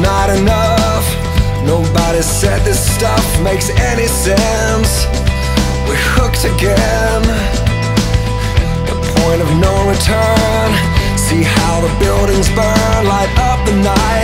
not enough. Nobody said this stuff makes any sense. We're hooked again. The point of no return. See how the buildings burn, light up the night.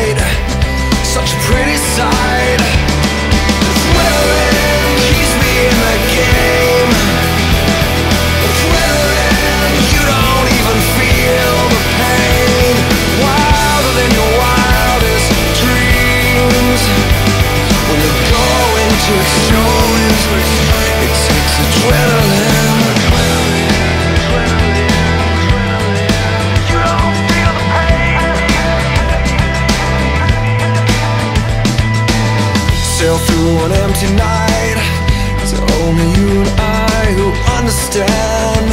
Sail through an empty night. It's only you and I who understand.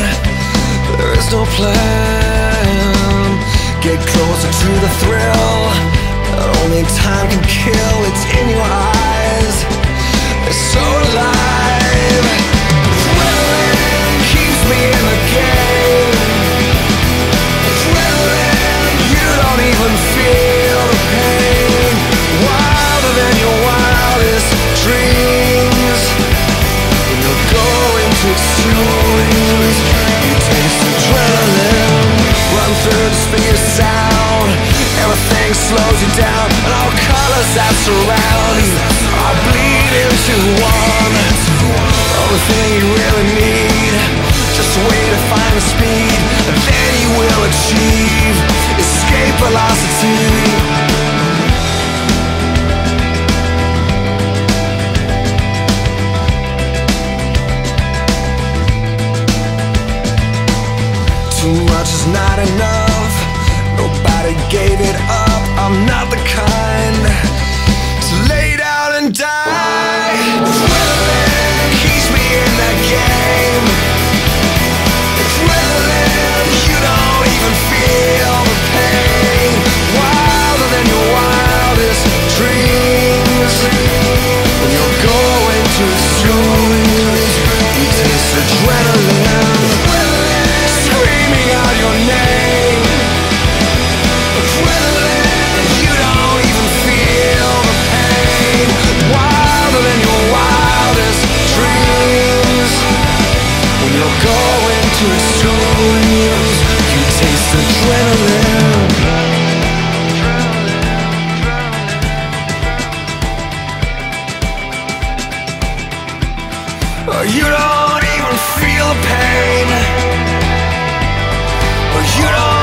There is no plan. Surround you bleed into one. Only thing you really need, just a way to find the speed, and then you will achieve escape velocity. Too much is not enough. Nobody gave it up. I'm not the kind lay down and die. You don't even feel the pain. You don't